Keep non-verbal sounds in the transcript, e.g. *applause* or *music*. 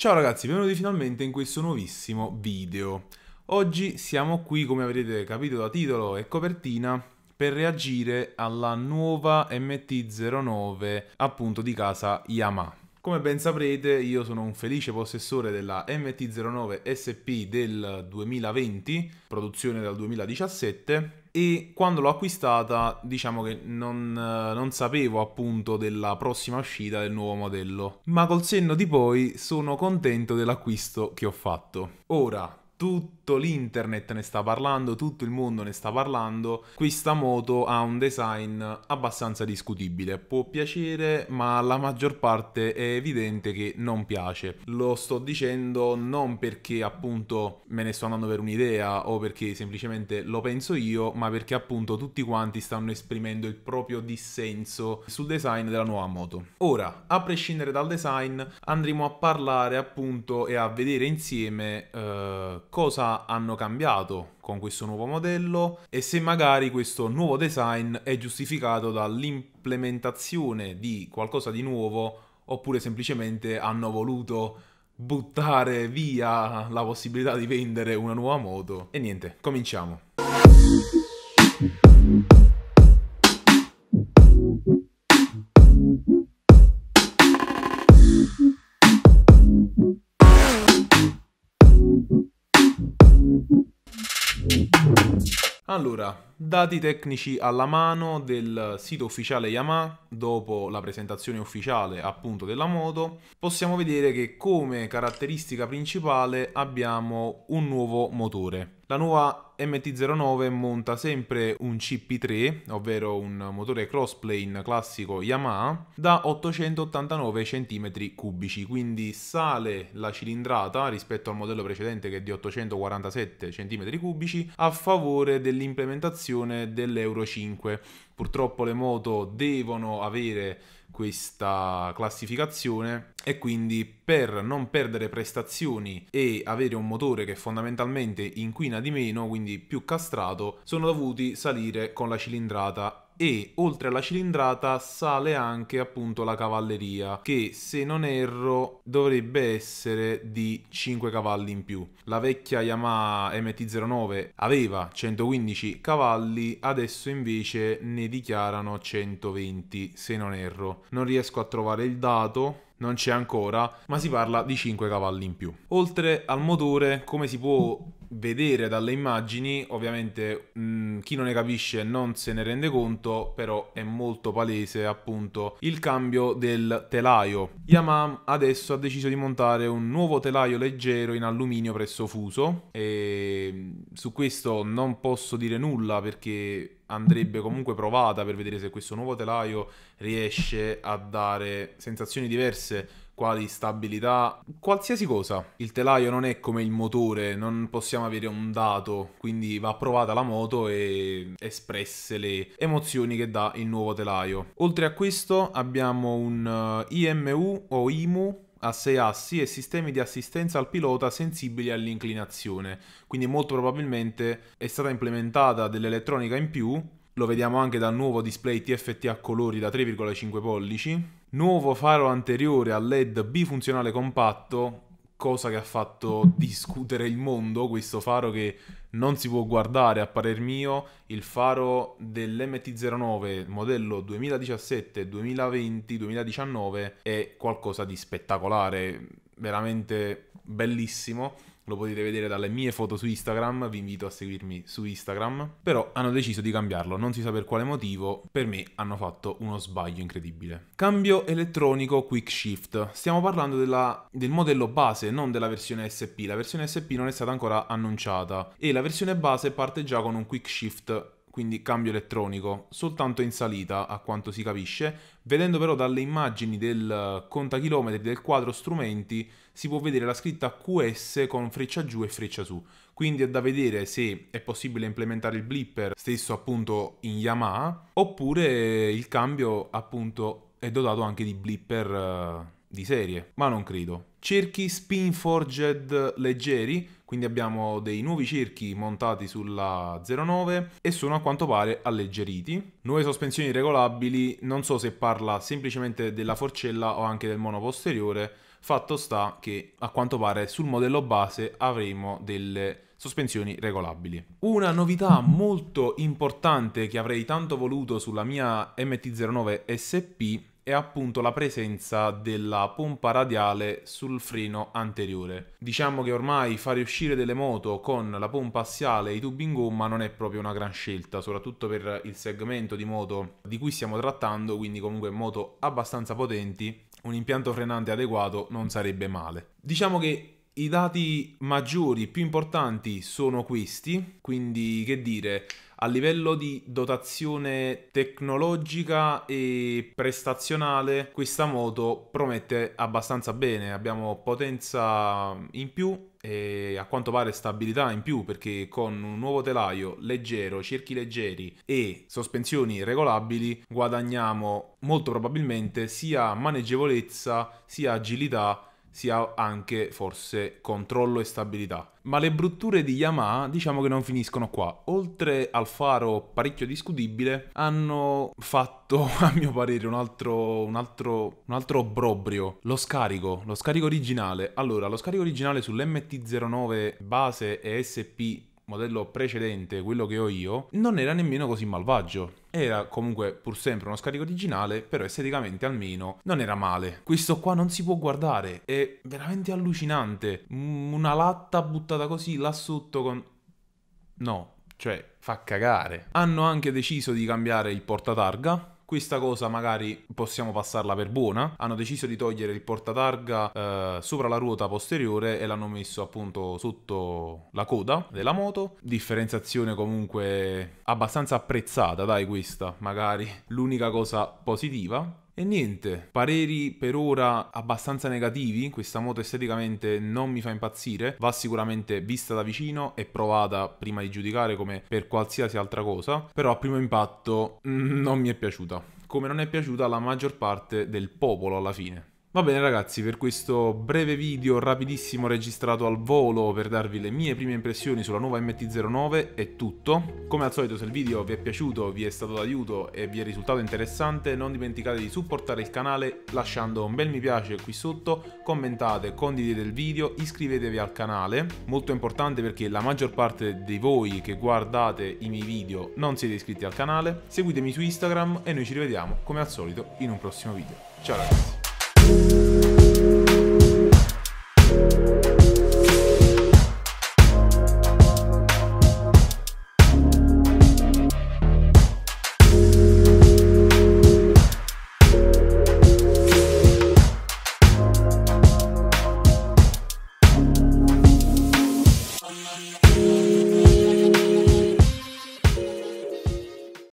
Ciao ragazzi, benvenuti finalmente in questo nuovissimo video. Oggi siamo qui, come avrete capito da titolo e copertina, per reagire alla nuova MT-09 appunto di casa Yamaha. Come ben saprete io sono un felice possessore della MT-09 SP del 2020, produzione dal 2017, e quando l'ho acquistata diciamo che non, non, sapevo appunto della prossima uscita del nuovo modello, ma col senno di poi sono contento dell'acquisto che ho fatto. Ora, tutto l'internet ne sta parlando, tutto il mondo ne sta parlando. Questa moto ha un design abbastanza discutibile. Può piacere, ma la maggior parte è evidente che non piace. Lo sto dicendo non perché appunto me ne sto andando per un'idea o perché semplicemente lo penso io, ma perché appunto tutti quanti stanno esprimendo il proprio dissenso sul design della nuova moto. Ora, a prescindere dal design, andremo a parlare appunto e a vedere insieme eh, cosa hanno cambiato con questo nuovo modello e se magari questo nuovo design è giustificato dall'implementazione di qualcosa di nuovo oppure semplicemente hanno voluto buttare via la possibilità di vendere una nuova moto. E niente, cominciamo. Allora, dati tecnici alla mano del sito ufficiale Yamaha, dopo la presentazione ufficiale appunto della moto, possiamo vedere che come caratteristica principale abbiamo un nuovo motore. La nuova MT-09 monta sempre un CP3, ovvero un motore crossplane classico Yamaha, da 889 cm3, quindi sale la cilindrata rispetto al modello precedente che è di 847 cm3, a favore dell'implementazione dell'Euro 5. Purtroppo le moto devono avere questa classificazione e quindi per non perdere prestazioni e avere un motore che fondamentalmente inquina di meno, quindi più castrato, sono dovuti salire con la cilindrata e oltre alla cilindrata sale anche appunto la cavalleria che se non erro dovrebbe essere di 5 cavalli in più. La vecchia Yamaha MT-09 aveva 115 cavalli, adesso invece ne dichiarano 120 se non erro. Non riesco a trovare il dato, non c'è ancora, ma si parla di 5 cavalli in più. Oltre al motore, come si può vedere dalle immagini, ovviamente mh, mm, chi non ne capisce non se ne rende conto, però è molto palese appunto il cambio del telaio. Yamaha adesso ha deciso di montare un nuovo telaio leggero in alluminio presso fuso e su questo non posso dire nulla perché andrebbe comunque provata per vedere se questo nuovo telaio riesce a dare sensazioni diverse quali stabilità, qualsiasi cosa. Il telaio non è come il motore, non possiamo avere un dato, quindi va provata la moto e espresse le emozioni che dà il nuovo telaio. Oltre a questo abbiamo un eh, IMU o IMU a 6 assi e sistemi di assistenza al pilota sensibili all'inclinazione, quindi molto probabilmente è stata implementata dell'elettronica in più lo vediamo anche dal nuovo display TFT a colori da 3,5 pollici, nuovo faro anteriore a LED bifunzionale compatto, cosa che ha fatto discutere il mondo, questo faro che non si può guardare a parer mio, il faro dell'MT09 modello 2017, 2020, 2019 è qualcosa di spettacolare, veramente bellissimo lo potete vedere dalle mie foto su Instagram, vi invito a seguirmi su Instagram, però hanno deciso di cambiarlo, non si sa per quale motivo, per me hanno fatto uno sbaglio incredibile. Cambio elettronico Quick Shift, stiamo parlando della, del modello base, non della versione SP, la versione SP non è stata ancora annunciata e la versione base parte già con un Quick Shift quindi cambio elettronico, soltanto in salita a quanto si capisce. Vedendo però dalle immagini del contachilometri del quadro strumenti si può vedere la scritta QS con freccia giù e freccia su. Quindi è da vedere se è possibile implementare il blipper stesso appunto in Yamaha oppure il cambio appunto è dotato anche di blipper uh, di serie, ma non credo. Cerchi spin forged leggeri, quindi abbiamo dei nuovi cerchi montati sulla 09 e sono a quanto pare alleggeriti. Nuove sospensioni regolabili, non so se parla semplicemente della forcella o anche del mono posteriore, Fatto sta che a quanto pare sul modello base avremo delle sospensioni regolabili. Una novità *laughs* molto importante che avrei tanto voluto sulla mia MT-09 SP è appunto la presenza della pompa radiale sul freno anteriore. Diciamo che ormai fare uscire delle moto con la pompa assiale e i tubi in gomma non è proprio una gran scelta, soprattutto per il segmento di moto di cui stiamo trattando, quindi comunque moto abbastanza potenti, un impianto frenante adeguato non sarebbe male. Diciamo che i dati maggiori, più importanti sono questi, quindi che dire, a livello di dotazione tecnologica e prestazionale questa moto promette abbastanza bene, abbiamo potenza in più e a quanto pare stabilità in più perché con un nuovo telaio leggero, cerchi leggeri e sospensioni regolabili guadagniamo molto probabilmente sia maneggevolezza sia agilità sia anche forse controllo e stabilità. Ma le brutture di Yamaha diciamo che non finiscono qua. Oltre al faro parecchio discutibile, hanno fatto, *laughs* a mio parere, un altro, un altro, un altro obbrobrio. Lo scarico, lo scarico originale. Allora, lo scarico originale sull'MT09 base e SP modello precedente, quello che ho io, non era nemmeno così malvagio. Era comunque pur sempre uno scarico originale, però esteticamente almeno non era male. Questo qua non si può guardare, è veramente allucinante. Una latta buttata così là sotto con... No, cioè fa cagare. Hanno anche deciso di cambiare il portatarga, questa cosa magari possiamo passarla per buona. Hanno deciso di togliere il portatarga eh, sopra la ruota posteriore e l'hanno messo appunto sotto la coda della moto. Differenziazione comunque abbastanza apprezzata, dai questa, magari l'unica cosa positiva. E niente, pareri per ora abbastanza negativi, questa moto esteticamente non mi fa impazzire, va sicuramente vista da vicino e provata prima di giudicare come per qualsiasi altra cosa, però a primo impatto mm, non mi è piaciuta, come non è piaciuta la maggior parte del popolo alla fine. Va bene ragazzi, per questo breve video rapidissimo registrato al volo per darvi le mie prime impressioni sulla nuova MT-09 è tutto. Come al solito se il video vi è piaciuto, vi è stato d'aiuto e vi è risultato interessante, non dimenticate di supportare il canale lasciando un bel mi piace qui sotto, commentate, condividete il video, iscrivetevi al canale, molto importante perché la maggior parte di voi che guardate i miei video non siete iscritti al canale, seguitemi su Instagram e noi ci rivediamo come al solito in un prossimo video. Ciao ragazzi!